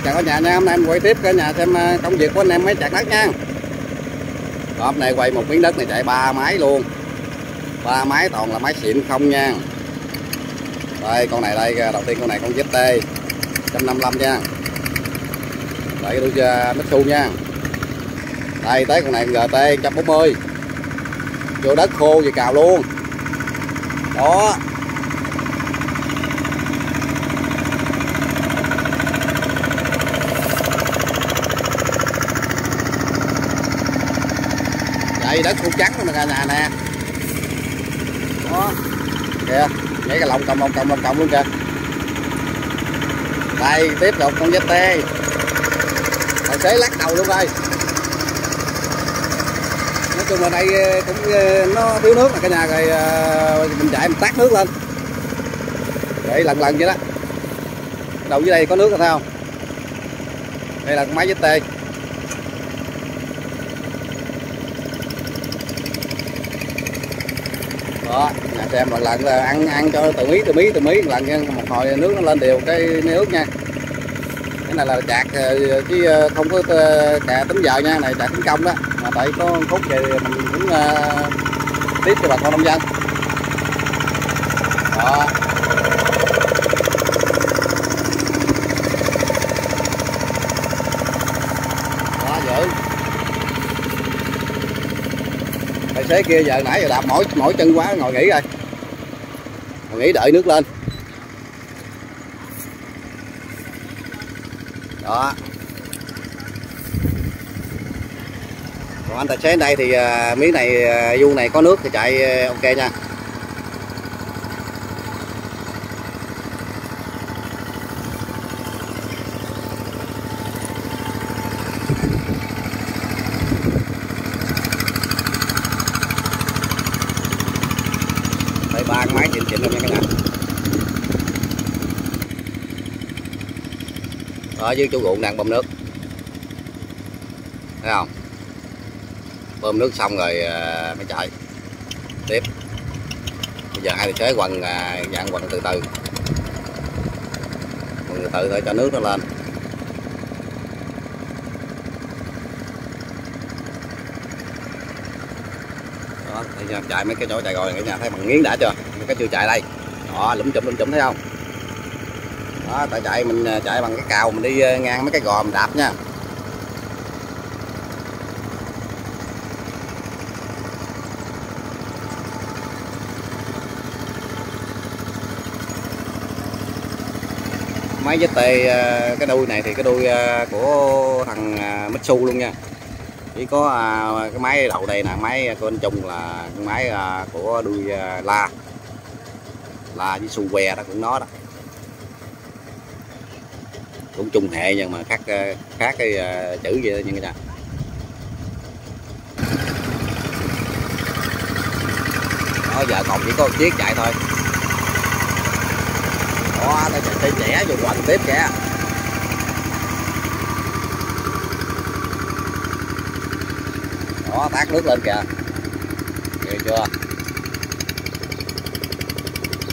chào cả nhà nha. Hôm nay em quay tiếp cả nhà xem à, công việc của anh em mấy chặt đất nha. Hôm nay quay một miếng đất này chạy ba máy luôn. Ba máy toàn là máy xịn không nha. Đây, con này đây, đầu tiên con này con ZT 155 nha. Đây đuôi à, Mitsu nha. Đây, tới con này GT 140 vô đất khô gì cào luôn. Đó. Đây đất khô trắng luôn nè cả nhà nè. Đó. Kìa, nhảy cái lồng cộng lồng cộng lồng cộng luôn kìa. Đây, tiếp tục, con ZT tài xế lắc đầu luôn đây. Nói chung là đây ờ, cũng ờ, nó thiếu nước mà cả nhà rồi ờ, mình chạy mình tắt nước lên. Để lần lần vậy đó. Đầu dưới đây có nước rồi sao? đây là con máy tê. Đó nhà xem lần lần là ăn ăn cho từ mí từ mí từ mí lần nha một hồi nước nó lên đều cái nước nha. Cái này là chạc ờ, chứ ờ, không có ờ, cà tính giờ nha này chạc tính công đó. Mà tại có phút thì mình cũng uh, tiếp cho bà con nông dân. Đó. Tài xế kia giờ nãy giờ đạp mỏi mỏi chân quá, ngồi nghỉ rồi ngồi nghỉ đợi nước lên. Đó. Còn anh tài xế đây thì à, miếng này à, du này có nước thì chạy à, ok nha đây ba cái luôn nha cả nhà ở dưới chú ruộng đang bơm nước. Thấy không? Bơm nước xong rồi ờ, mới chạy. Tiếp. Bây giờ hai tài xế quần ờ, dạng quần từ từ. Quần từ từ thôi cho nước nó lên. Đó thì chạy mấy cái chỗ chạy rồi cả nhà thấy bằng nghiến đã chưa? Mấy cái chưa chạy đây. Đó lũng chụm lũng chụm, thấy không? Đó, tại chạy mình à, chạy bằng cái cào mình đi à, ngang mấy cái gò mình đạp nha. Máy với tê à, cái đuôi này thì cái đuôi của thằng Mitsu luôn nha chỉ có à, cái máy đầu đây là máy à, của anh Trung là cái máy à, của đuôi la. La với su que đó cũng nó đó. Cũng chung hệ nhưng mà khác khác cái chữ gì như thế nào đó, giờ còn chỉ có một chiếc chạy thôi. Đó nó sẽ trẻ vô quanh tiếp kìa. Đó, tát nước lên kìa. Kìa chưa?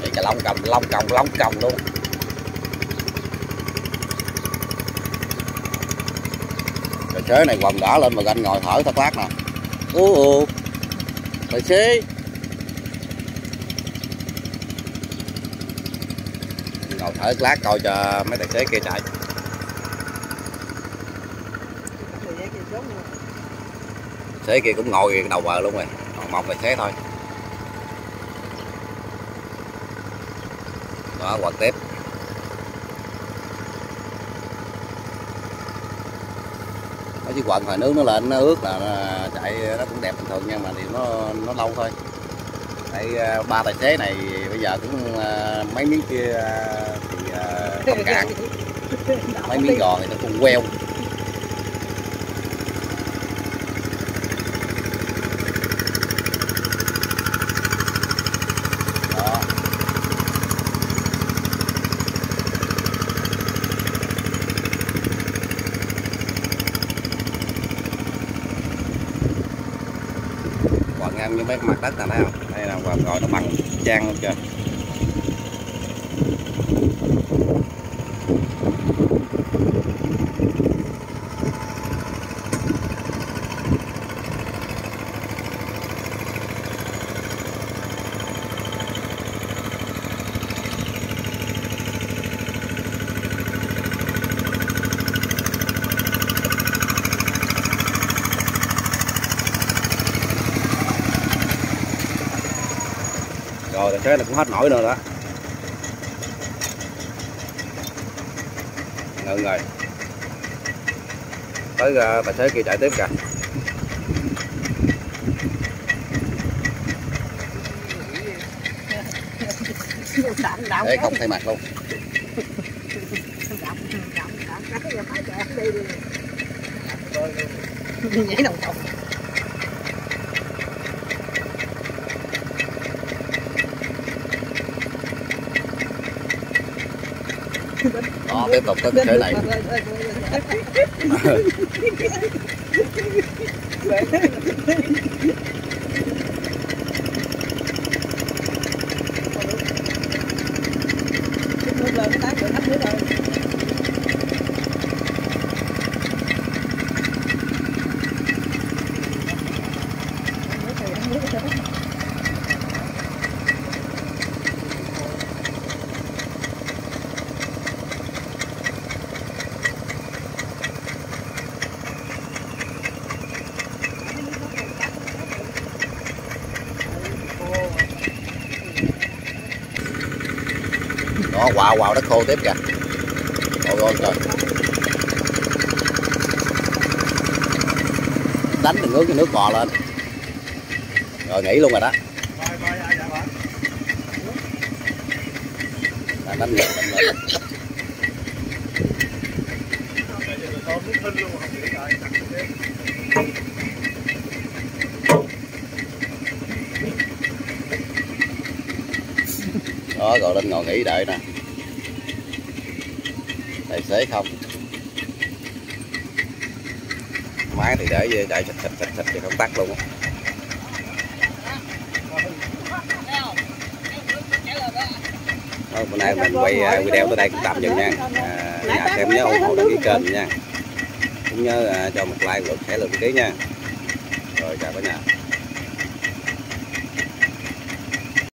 Để cái lông còng lông còng lông còng luôn. Tài xế này quần đỏ lên mà ganh ngồi thở thật lát nè. Ú ù tài xế ngồi thở lát coi cho mấy tài xế kia chạy. Xế kia cũng ngồi đầu bờ luôn rồi. Còn một tài xế thôi. Đó quần tiếp nó chỉ quần hồi nước nó lên nó ướt là nó chạy nó cũng đẹp bình thường nhưng mà thì nó nó lâu thôi. Tại ba tài xế này bây giờ cũng mấy miếng kia thì không cạn. mấy miếng gò thì nó cũng queo đó còn ngang như mấy cái mặt đất này thấy không? Đây là gọi nó bằng trang luôn kìa. Rồi tài xế là cũng hết nổi nữa đó. Ngừng rồi tới uh, tài xế kia chạy tiếp kìa. Để không thay mặt luôn. Nhảy đồng đồng đó tiếp tục tới thế này đó quào quào đất khô tiếp kìa. Rồi rồi rồi đánh thì nước cái nước bò lên. Rồi, nghỉ luôn rồi đó. Đánh đánh đánh lên lên. Đó rồi lên ngồi nghỉ đợi nè. Tài xế không. Máy thì để về chạy sạch sạch sạch sạch thì không tắt luôn á. Thôi, bữa nay mình quay à, video tới đây cũng tạm dừng nha. À, nhà xem nhớ ủng hộ đăng ký kênh nha. Cũng nhớ à, cho một like và share lượng ký nha. Rồi chào cả nhà.